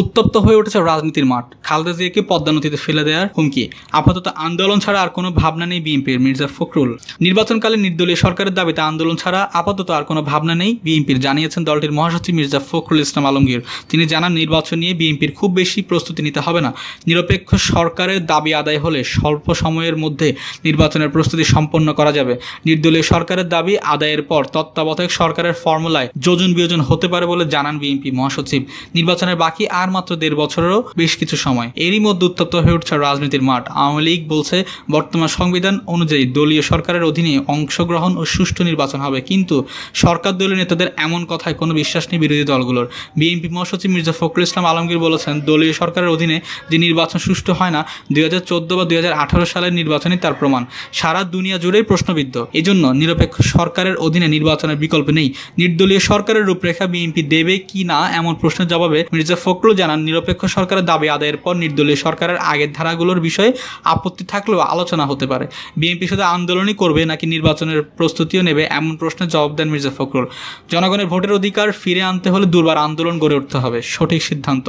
উত্তপ্ত হয়ে উঠেছে রাজনীতির মাঠ। খালেদা জিয়াকে পদ্মা নদীতে ফেলে দেওয়ার হুমকি। আপাতত আন্দোলন ছাড়া আর কোনো ভাবনা নেই বিএনপির মির্জা ফখরুল। নির্বাচনকালে নির্দলীয় সরকারের দাবিতে আন্দোলন ছাড়া আপাতত আর কোনো ভাবনা নেই বিএনপির, জানিয়েছেন দলটির মহাসচিব মির্জা ফখরুল ইসলাম আলমগীর। তিনি জানান, নির্বাচন নিয়ে বিএনপির খুব বেশি প্রস্তুতি নিতে হবে না। নিরপেক্ষ সরকারের দাবি আদায় হলে স্বল্প সময়ের মধ্যে নির্বাচনের প্রস্তুতি সম্পন্ন করা যাবে। নির্দলীয় সরকারের দাবি আদায়ের পর তত্ত্বাবধায়ক সরকারের ফর্মুলায় যোজন বিয়োজন হতে পারে বলে জানান বিএনপি মহাসচিব। নির্বাচনের বাকি আর মাত্র দেড় বছরেরও বেশ কিছু সময়। এরই মধ্যে উত্তপ্ত হয়ে উঠছে রাজনীতির মাঠ। আওয়ামী লীগ বলছে, বর্তমান সংবিধান অনুযায়ী দলীয় সরকারের অধীনে অংশগ্রহণ ও সুষ্ঠু নির্বাচন হবে। কিন্তু সরকার দলীয় নেতাদের এমন কথায় কোনো বিশ্বাস নেই বিরোধী দলগুলোর। বিএনপি মহাসচিব মির্জা ফখরুল ইসলাম আলমগীর বলেছেন, দলীয় সরকারের অধীনে যে নির্বাচন সুষ্ঠু হয় না, দুই হাজার চোদ্দ বা দুই হাজার আঠারো সালের নির্বাচনই তার প্রমাণ। সারা দুনিয়া জুড়েই প্রশ্নবিদ্ধ। এজন্য নিরপেক্ষ সরকারের অধীনে নির্বাচনের বিকল্প নেই। নির্দলীয় সরকারের রূপরেখা বিএনপি দেবে কি না, এমন প্রশ্নের জবাবে মির্জা ফখরুল জানান, নিরপেক্ষ সরকারের দাবি আদায়ের পর নির্দলীয় সরকারের আগের ধারাগুলোর বিষয়ে আপত্তি থাকলেও আলোচনা হতে পারে। বিএনপি শুধু আন্দোলনই করবে নাকি নির্বাচনের প্রস্তুতিও নেবে এমন প্রশ্নের জবাব দেন মির্জা ফখরুল। জনগণের ভোটের অধিকার ফিরে আনতে হলে দুর্বার আন্দোলন গড়ে উঠতে হবে, সঠিক সিদ্ধান্ত।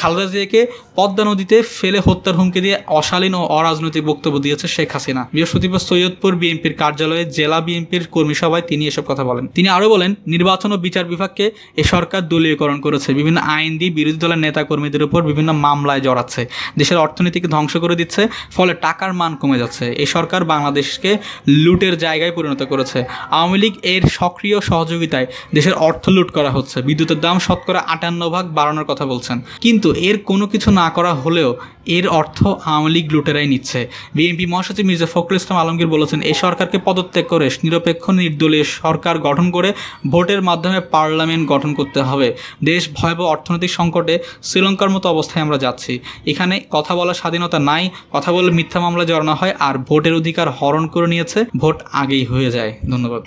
খালেদা জিয়াকে পদ্মা নদীতে ফেলে হত্যার হুমকি দিয়ে অশালীন ও অরাজনৈতিক বক্তব্য দিয়েছে শেখ হাসিনা। বৃহস্পতিবার সৈয়দপুর বিএনপির কার্যালয়ে জেলা বিএনপির কর্মী সভায় তিনি এসব কথা বলেন। তিনি আরও বলেন, নির্বাচন ও বিচার বিভাগকে এ সরকার দলীয়করণ করেছে। বিভিন্ন আইন দিয়ে বিরোধী দলের নেতা কর্মীদের উপর বিভিন্ন মামলায় জড়াচ্ছে। দেশের অর্থনীতিকে ধ্বংস করে দিচ্ছে, ফলে টাকার মান কমে যাচ্ছে। এই সরকার বাংলাদেশকে লুটের জায়গায় পরিণত করেছে। আওয়ামী লীগ এর সক্রিয় সহযোগিতায় দেশের অর্থ লুট করা হচ্ছে। বিদ্যুতের দাম শতকরা আটান্ন ভাগ বাড়ানোর কথা বলছেন। কিন্তু এর কোনো কিছু না করা হলেও এর অর্থ আওয়ামী লীগ লুটেরাই নিচ্ছে। বিএনপি মহাসচিব মির্জা ফখরুল ইসলাম আলমগীর বলেছেন এই সরকারকে পদত্যাগ করে নিরপেক্ষ, নির্দলীয় সরকার গঠন করে ভোটের মাধ্যমে পার্লামেন্ট গঠন করতে হবে। দেশ ভয়াবহ অর্থনৈতিক সংকটে শ্রীলঙ্কার মতো অবস্থায় আমরা যাচ্ছি। এখানে কথা বলার স্বাধীনতা নাই, কথা বলে মিথ্যা মামলা জড়ানো হয়, আর ভোটের অধিকার হরণ করে নিয়েছে, ভোট আগেই হয়ে যায়। ধন্যবাদ।